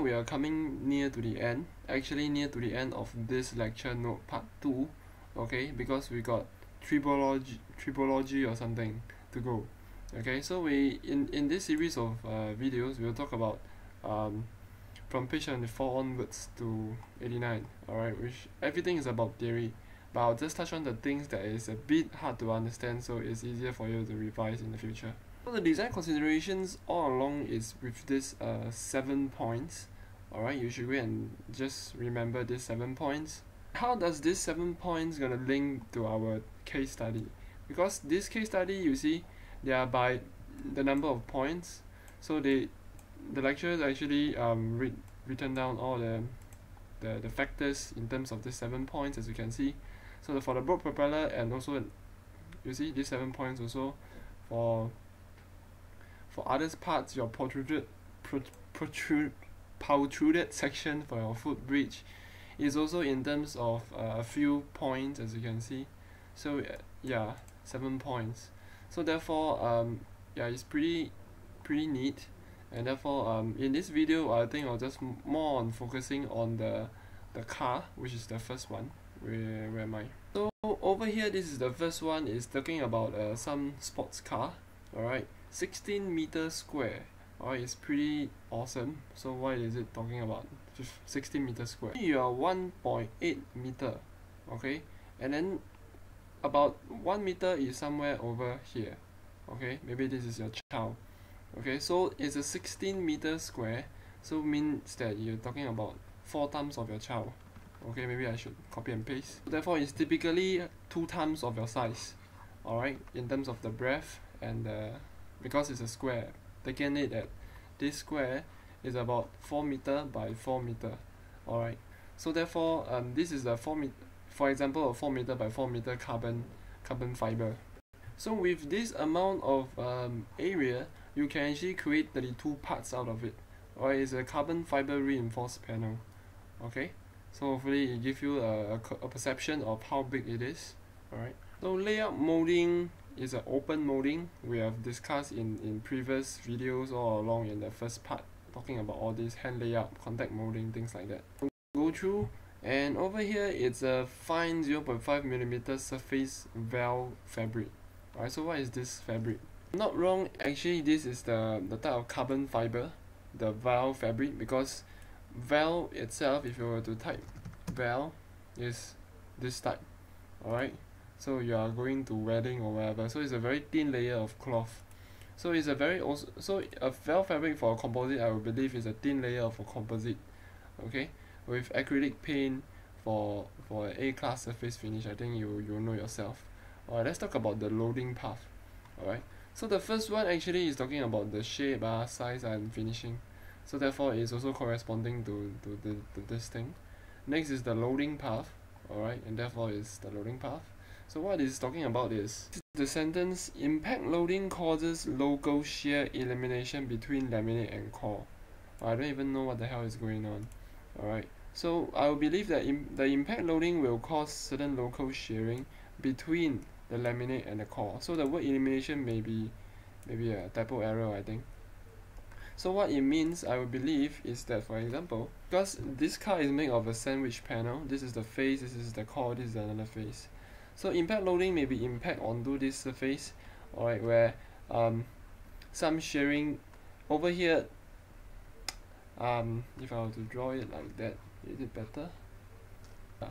we are coming near to the end actually near to the end of this lecture note part 2 okay? Because we got tribology tribology or something to go okay? So we in in this series of uh, videos we'll talk about um, from page 74 onwards to 89 alright? Which everything is about theory but I'll just touch on the things that is a bit hard to understand so it's easier for you to revise in the future. So the design considerations all along is with this uh, seven points. Alright you should go and just remember these seven points. How does this seven points gonna link to our case study? Because this case study you see they are by the number of points. So they the lecturers actually um read written down all the the, the factors in terms of the seven points as you can see so for the boat propeller and also you see these seven points also for for others parts your protruded protrude protruded section for your foot bridge is also in terms of uh, a few points as you can see. So uh, yeah seven points. So therefore um yeah it's pretty pretty neat. And therefore um in this video I think I'll just more on focusing on the the car which is the first one where, where am I? So over here this is the first one is talking about uh, some sports car. Alright 16 meters square. Alright it's pretty awesome. So why is it talking about? 16 meters square. You are 1.8 meter okay? And then about 1 meter is somewhere over here okay? Maybe this is your child okay? So it's a 16 meter square. So means that you're talking about 4 times of your child okay maybe I should copy and paste. Therefore it's typically 2 times of your size alright in terms of the breadth and because it's a square taking it that this square is about 4 meter by 4 meter alright. So therefore um, this is a 4 meter for example a 4 meter by 4 meter carbon carbon fiber. So with this amount of um, area you can actually create 32 parts out of it or it's a carbon fiber reinforced panel okay so hopefully it give you a, a, perception of how big it is alright? So layout molding is an open molding. We have discussed in in previous videos all along in the first part talking about all this hand layout contact molding things like that. Go through and over here it's a fine 0.5 millimeter surface veil fabric. Alright so what is this fabric? Not wrong actually this is the the type of carbon fiber the veil fabric because veil itself if you were to type veil is this type alright? So you are going to wedding or whatever. So it's a very thin layer of cloth. So it's a very also so a veil fabric for a composite I would believe is a thin layer of a composite okay? With acrylic paint for for A class surface finish I think you you know yourself. Alright let's talk about the loading path alright? So the first one actually is talking about the shape uh, size and finishing so therefore it's also corresponding to, to, the, to this thing. Next is the loading path alright? And therefore is the loading path. So what it's talking about is the sentence impact loading causes local shear elimination between laminate and core. I don't even know what the hell is going on alright? So I will believe that Im the impact loading will cause certain local shearing between the laminate and the core. So the word elimination may be maybe a typo error I think so what it means I would believe is that for example because this car is made of a sandwich panel this is the face this is the core this is another face so impact loading may be impact onto this surface alright where um, some shearing over here um, if I were to draw it like that is it better yeah.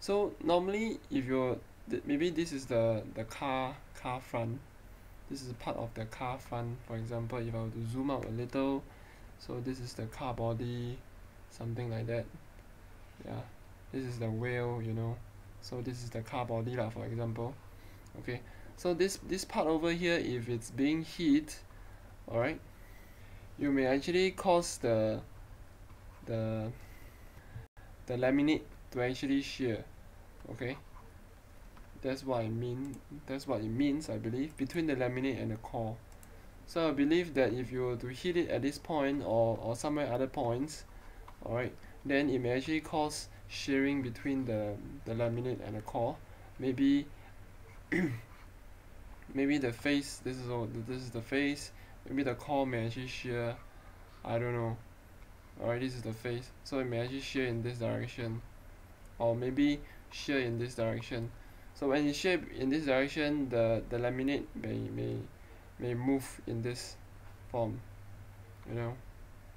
so normally if you're maybe this is the the car car front this is part of the car front for example if I were to zoom out a little. So this is the car body something like that. Yeah this is the wheel you know. So this is the car body lah for example. Okay so this this part over here if it's being hit alright you may actually cause the the the laminate to actually shear. Okay that's what I mean that's what it means I believe between the laminate and the core. So I believe that if you were to hit it at this point or, or somewhere other points alright then it may actually cause shearing between the, the laminate and the core. Maybe maybe the face this is all this is the face maybe the core may actually shear I don't know. Alright this is the face. So it may actually shear in this direction. Or maybe shear in this direction so when it shear in this direction the the laminate may may may move in this form you know?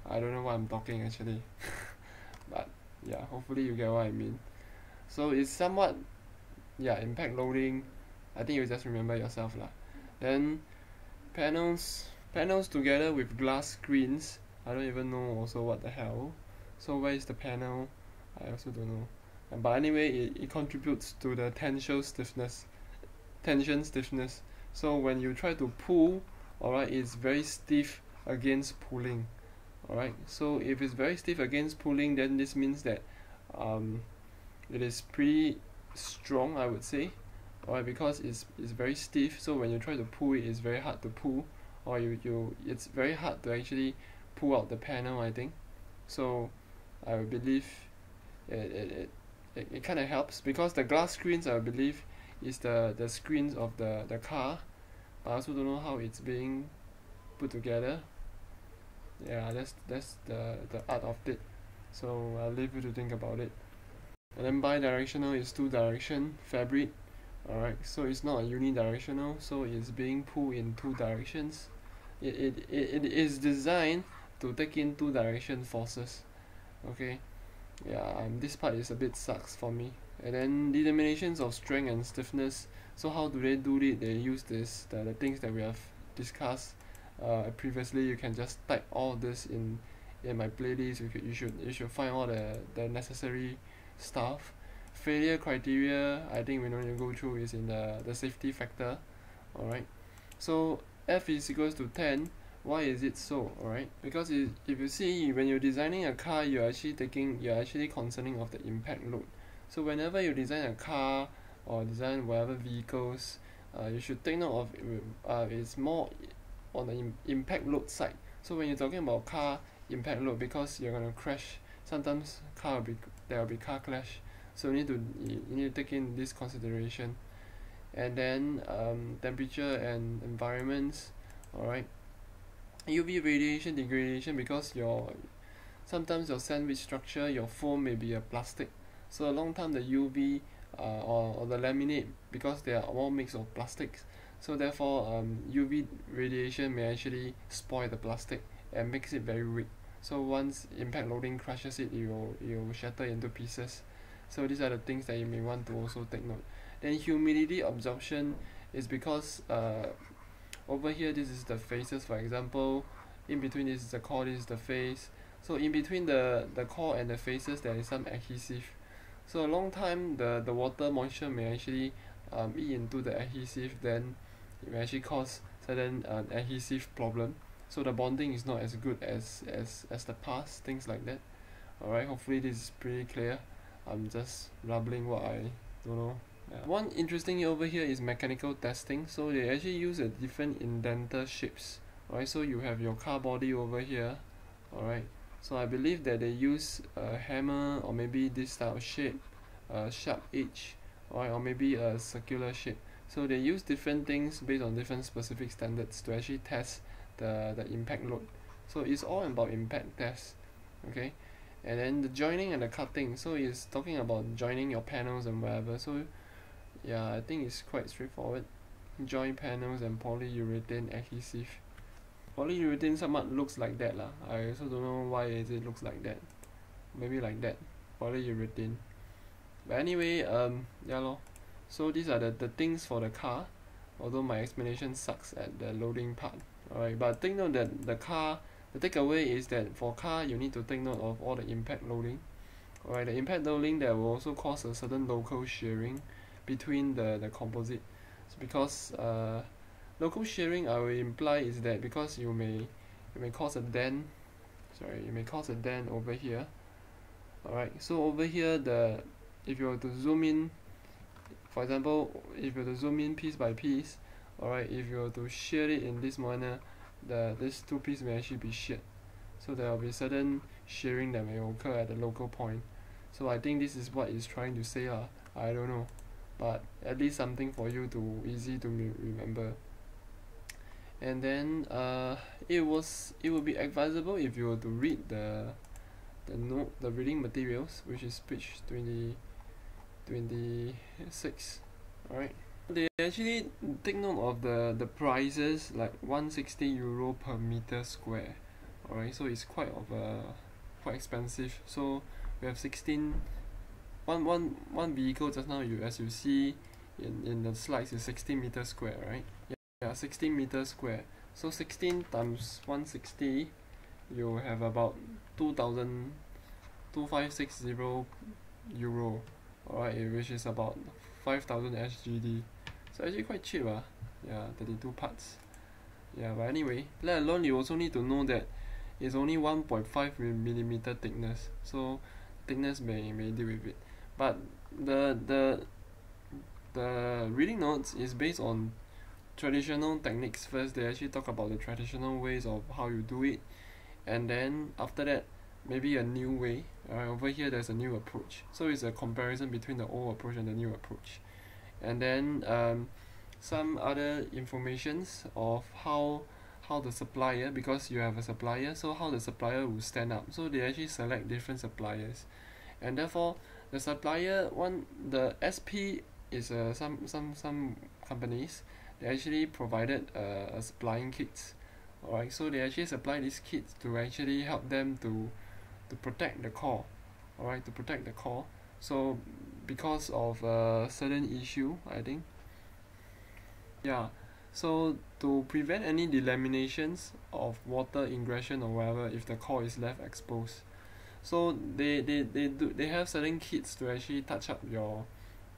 I don't know what I'm talking actually. But yeah hopefully you get what I mean. So it's somewhat yeah impact loading. I think you just remember yourself lah. Then panels panels together with glass screens. I don't even know also what the hell. So where is the panel? I also don't know but anyway it, it contributes to the tensile stiffness tension stiffness. So when you try to pull alright it's very stiff against pulling alright? So if it's very stiff against pulling then this means that um, it is pretty strong I would say alright? Because it's, it's very stiff. So when you try to pull it it's very hard to pull or you, you it's very hard to actually pull out the panel I think. So I believe it, it, it, it, it kind of helps because the glass screens I believe is the, the screens of the, the car. I also don't know how it's being put together. Yeah that's that's the, the art of it. So I'll leave you to think about it. And then bidirectional is two direction fabric. Alright so it's not unidirectional so it's being pulled in two directions. It, it, it, it is designed to take in two direction forces. Okay yeah um, this part is a bit sucks for me. And then determinations of strength and stiffness. So how do they do it? They use this the, the things that we have discussed. Uh, previously you can just type all this in in my playlist. You, could, you should you should find all the, the necessary stuff. Failure criteria I think we don't need to go through is in the, the safety factor. Alright. So F is equals to 10 why is it so? Alright because it, if you see when you're designing a car you're actually taking you're actually concerning of the impact load. So whenever you design a car or design whatever vehicles uh, you should take note of uh, it's more on the Im- impact load side. So when you're talking about car impact load because you're gonna crash sometimes car will be there will be car clash. So you need to you need to take in this consideration. And then um, temperature and environments alright UV radiation degradation because your sometimes your sandwich structure your foam may be a plastic. So a long time the UV uh, or, or the laminate because they are all mix of plastics. So therefore um, UV radiation may actually spoil the plastic and makes it very weak. So once impact loading crushes it it will, it will shatter into pieces. So these are the things that you may want to also take note. Then humidity absorption is because uh, over here this is the faces for example. In between this is the core this is the face. So in between the the core and the faces there is some adhesive. So a long time the the water moisture may actually um, eat into the adhesive. Then it may actually cause certain uh, adhesive problem. So the bonding is not as good as as as the past things like that. Alright hopefully this is pretty clear. I'm just rambling what I don't know. One interesting over here is mechanical testing. So they actually use a different indenter shapes alright so you have your car body over here alright? So I believe that they use a hammer or maybe this type of shape a sharp edge or, or maybe a circular shape. So they use different things based on different specific standards to actually test the, the impact load. So it's all about impact test okay? And then the joining and the cutting. So it's talking about joining your panels and whatever. So yeah I think it's quite straightforward. Join panels and polyurethane adhesive. Polyurethane somewhat looks like that lah. I also don't know why is it looks like that. Maybe like that. Polyurethane. But anyway um ya lor. So these are the, the things for the car although my explanation sucks at the loading part. Alright but take note that the car the takeaway is that for car you need to take note of all the impact loading. Alright the impact loading that will also cause a certain local shearing between the the composite. Because uh local shearing I will imply is that because you may you may cause a dent sorry you may cause a dent over here. Alright so over here the if you were to zoom in for example if you were to zoom in piece by piece alright if you were to shear it in this manner the these two pieces may actually be sheared. So there will be certain shearing that may occur at the local point. So I think this is what it's trying to say lah. I don't know but at least something for you to easy to re- remember. And then uh it was it would be advisable if you were to read the the note the reading materials which is page 20 26 alright? They actually take note of the the prices like 160 euro per meter square alright? So it's quite of a quite expensive. So we have 16 one one one vehicle just now you as you see in in the slides is 16 meter square right? Yeah, yeah 16 meter square. So 16 times 160 you have about 2000 2560 euro alright which is about 5000 SGD so actually quite cheap ah. Yeah 32 parts. Yeah but anyway let alone you also need to know that it's only 1.5 millimeter thickness. So thickness may may deal with it but the the the reading notes is based on traditional techniques. First they actually talk about the traditional ways of how you do it. And then after that maybe a new way. Uh, over here there's a new approach. So it's a comparison between the old approach and the new approach. And then um, some other informations of how how the supplier because you have a supplier so how the supplier will stand up. So they actually select different suppliers. And therefore the supplier one the S_P is uh, some some some companies they actually provided uh, a supplying kits. Alright so they actually supply these kits to actually help them to to protect the core. Alright to protect the core. So because of a certain issue I think. Yeah. So to prevent any delaminations of water ingression or whatever if the core is left exposed so they they they do they have certain kits to actually touch up your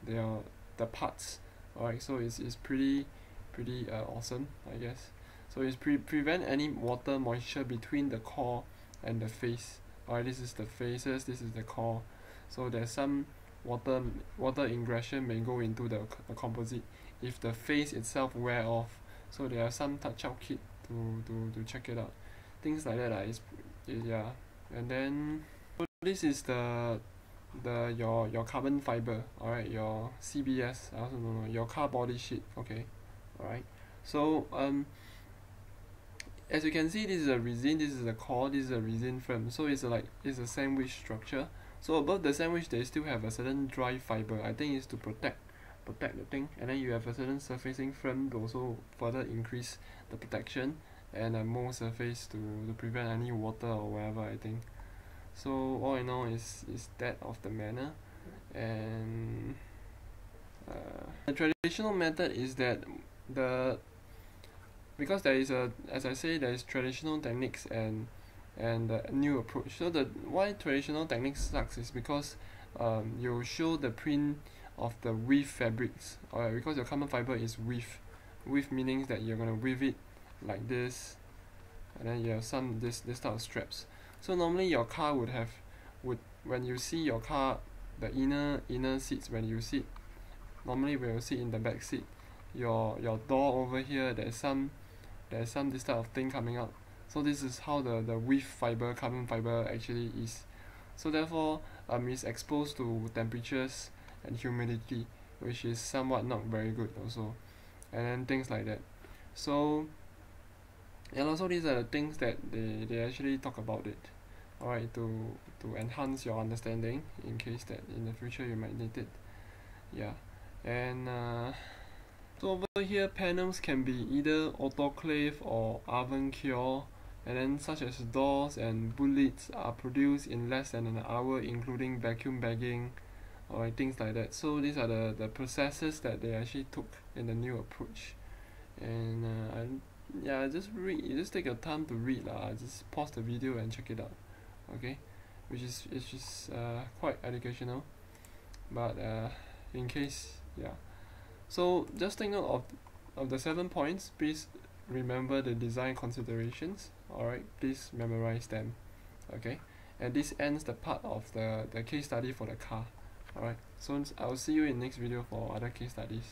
your the parts. Alright so it's, it's pretty pretty uh, awesome I guess. So it's pre prevent any water moisture between the core and the face. Alright this is the faces this is the core. So there's some water water ingression may go into the, the composite if the face itself wear off. So there are some touch up kit to, to, to check it out. Things like that uh, is, is yeah. And then this is the the your your carbon fiber alright your C_B_S I also don't know your car body sheet okay alright. So um as you can see this is a resin this is a core this is a resin frame so it's a like it's a sandwich structure. So above the sandwich they still have a certain dry fiber I think it's to protect protect the thing and then you have a certain surfacing frame to also further increase the protection and a more surface to, to prevent any water or whatever I think so all in all is is that of the manner. And uh, the traditional method is that the because there is a as I say there is traditional techniques and and the new approach. So the why traditional techniques sucks is because um you show the print of the weave fabrics. Alright because your carbon fiber is weave. Weave meaning that you're gonna weave it like this and then you have some this this type of straps so normally your car would have would when you see your car the inner inner seats when you sit normally when you sit in the back seat your your door over here there's some there's some this type of thing coming out. So this is how the the weave fiber carbon fiber actually is. So therefore um it's exposed to temperatures and humidity which is somewhat not very good also. And then things like that. So and also these are the things that they, they actually talk about it. Alright to to enhance your understanding in case that in the future you might need it. Yeah and uh, so over here panels can be either autoclave or oven cure and then such as doors and bullets are produced in less than an hour including vacuum bagging or things like that. So these are the the processes that they actually took in the new approach. And uh, I yeah just read you just take your time to read lah. Just pause the video and check it out okay? Which is it's just uh, quite educational. But uh, in case yeah. So just take note of of the seven points please remember the design considerations alright? Please memorize them okay? And this ends the part of the the case study for the car alright? So I'll see you in next video for other case studies